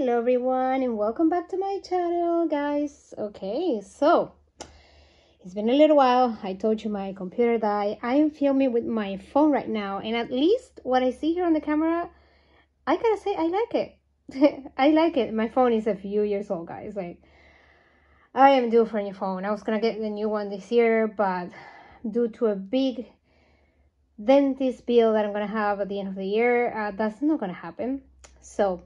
Hello everyone and welcome back to my channel guys. Okay, so it's been a little while. I told you my computer died. I am filming with my phone right now and at least what I see here on the camera, I gotta say I like it. I like it. My phone is a few years old guys. Like I am due for a new phone. I was gonna get the new one this year but due to a big dentist bill that I'm gonna have at the end of the year, uh, that's not gonna happen. So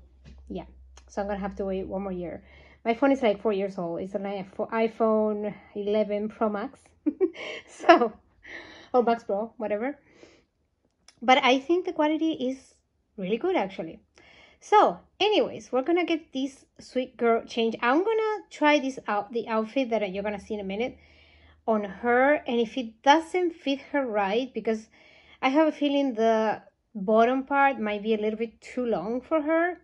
yeah so i'm gonna have to wait one more year. My phone is like four years old. It's an iphone 11 pro max. So or max pro whatever. But i think the quality is really good actually. So anyways we're gonna get this sweet girl change. I'm gonna try this out the outfit that you're gonna see in a minute on her. And if it doesn't fit her right because i have a feeling the bottom part might be a little bit too long for her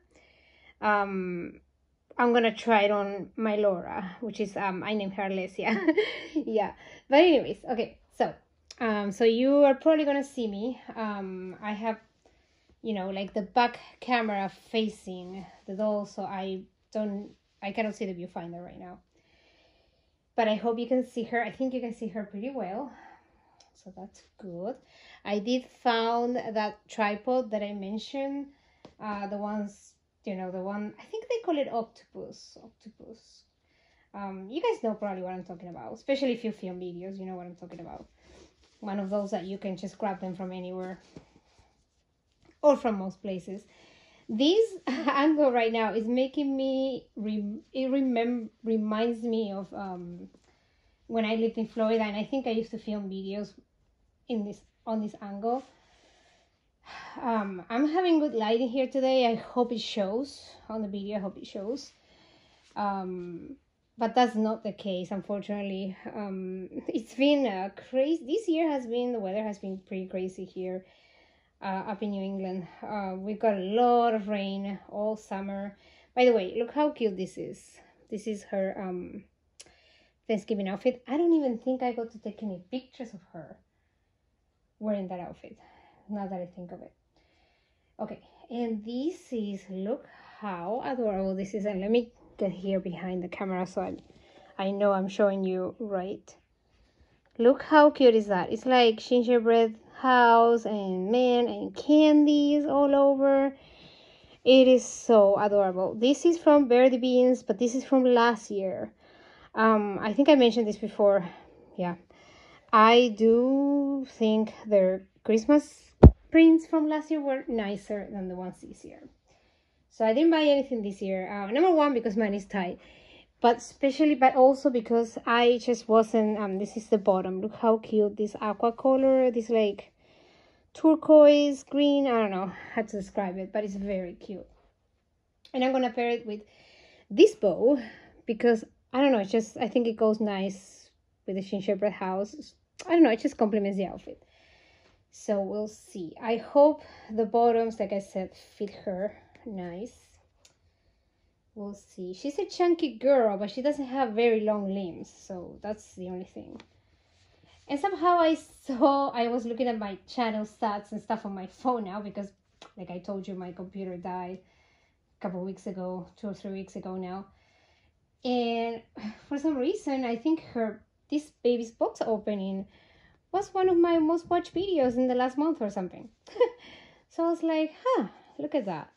um I'm gonna try it on my Laura, which is um I named her Alessia. yeah. But anyways, okay, so um so you are probably gonna see me. Um I have you know like the back camera facing the doll so I don't I cannot see the viewfinder right now. But I hope you can see her. I think you can see her pretty well. So that's good. I did found that tripod that I mentioned, uh, the ones you know the one i think they call it octopus octopus. Um you guys know probably what i'm talking about especially if you film videos you know what i'm talking about. One of those that you can just grab them from anywhere or from most places. This angle right now is making me it remem- reminds me of um when i lived in florida and i think i used to film videos in this on this angle um, I'm having good lighting here today. I hope it shows on the video. I hope it shows. Um, but that's not the case, unfortunately. Um, it's been uh, crazy. This year has been, the weather has been pretty crazy here uh, up in New England. Uh, we've got a lot of rain all summer. By the way, look how cute this is. This is her um, Thanksgiving outfit. I don't even think I got to take any pictures of her wearing that outfit now that I think of it. Okay, and this is, look how adorable this is. And let me get here behind the camera so I, I know I'm showing you right. Look how cute is that. It's like gingerbread house and man and candies all over. It is so adorable. This is from Birdie Beans, but this is from last year. Um, I think I mentioned this before. Yeah. I do think their Christmas prints from last year were nicer than the ones this year. So I didn't buy anything this year. Uh, number one, because mine is tight. But especially, but also because I just wasn't, um, this is the bottom. Look how cute this aqua color, this like turquoise, green, I don't know how to describe it, but it's very cute. And I'm going to pair it with this bow because, I don't know, it's just, I think it goes nice with the gingerbread house. I don't know, it just complements the outfit so we'll see. I hope the bottoms like i said fit her nice. We'll see. She's a chunky girl but she doesn't have very long limbs so that's the only thing. And somehow i saw i was looking at my channel stats and stuff on my phone now because like i told you my computer died a couple weeks ago two or three weeks ago now. And for some reason i think her this baby's box opening was one of my most watched videos in the last month or something. so I was like, huh, look at that.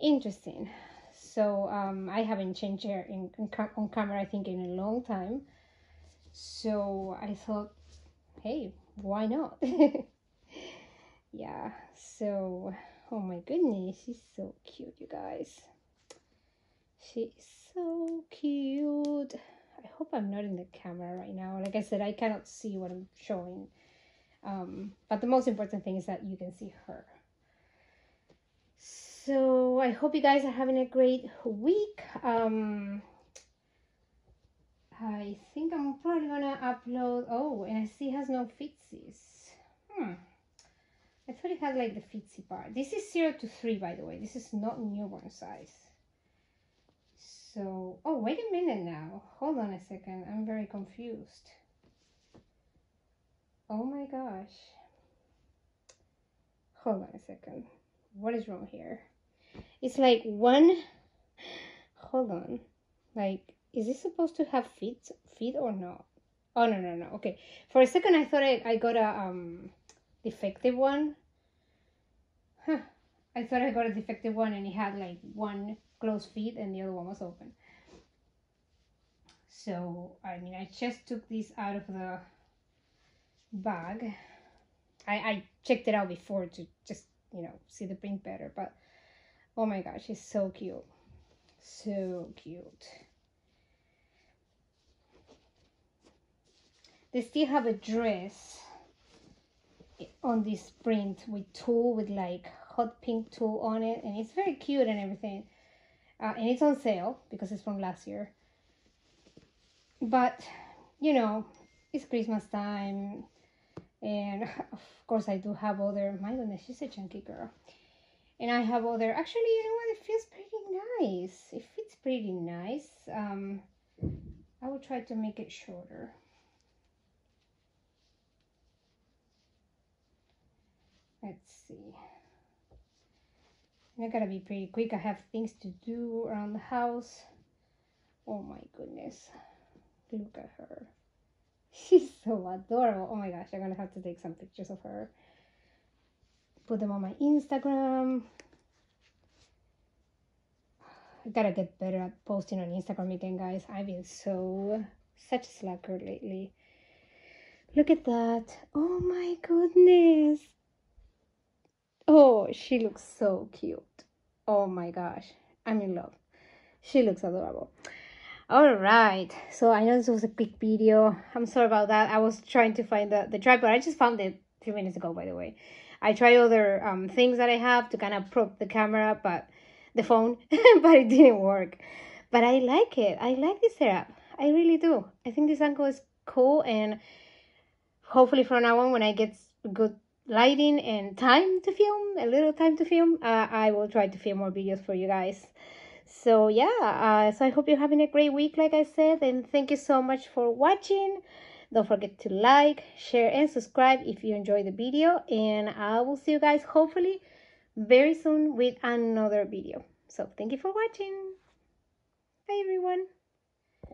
Interesting. So um, I haven't changed hair in, in, on camera, I think, in a long time. So I thought, hey, why not? yeah, so, oh my goodness, she's so cute, you guys. She is so cute. Hope I'm not in the camera right now. Like I said, I cannot see what I'm showing. Um, but the most important thing is that you can see her. So I hope you guys are having a great week. Um, I think I'm probably gonna upload. Oh, and I see has no fitzies. Hmm. I thought it had like the fitzy part. This is zero to three, by the way. This is not newborn size. So, oh, wait a minute now. Hold on a second. I'm very confused. Oh my gosh. Hold on a second. What is wrong here? It's like one hold on. Like, is this supposed to have feet, feet or not? Oh, no, no, no. Okay. For a second, I thought I, I got a um defective one. Huh. I thought I got a defective one and it had like one closed feet and the other one was open. So, I mean, I just took this out of the bag. I, I checked it out before to just, you know, see the print better, but oh my gosh, it's so cute. So cute. They still have a dress on this print with tulle with like hot pink tulle on it and it's very cute and everything. Uh, and it's on sale because it's from last year. But you know it's christmas time and of course i do have other my goodness she's a chunky girl. And i have other actually you know what? It feels pretty nice. It fits pretty nice. Um i will try to make it shorter. Let's see I gotta be pretty quick. I have things to do around the house. Oh my goodness. Look at her. She's so adorable. Oh my gosh I'm gonna have to take some pictures of her. Put them on my Instagram. I gotta get better at posting on Instagram again guys. I've been so such a slacker lately. Look at that. Oh my goodness Oh, she looks so cute. Oh my gosh. I'm in love. She looks adorable. All right. So I know this was a quick video. I'm sorry about that. I was trying to find the, the tripod. I just found it a few minutes ago, by the way. I tried other um, things that I have to kind of prop the camera, but the phone, but it didn't work. But I like it. I like this setup. I really do. I think this angle is cool and hopefully from now on when I get good lighting and time to film, a little time to film, uh, I will try to film more videos for you guys. So yeah, uh, so I hope you're having a great week, like I said, and thank you so much for watching. Don't forget to like, share, and subscribe if you enjoyed the video, and I will see you guys hopefully very soon with another video. So thank you for watching. Bye everyone.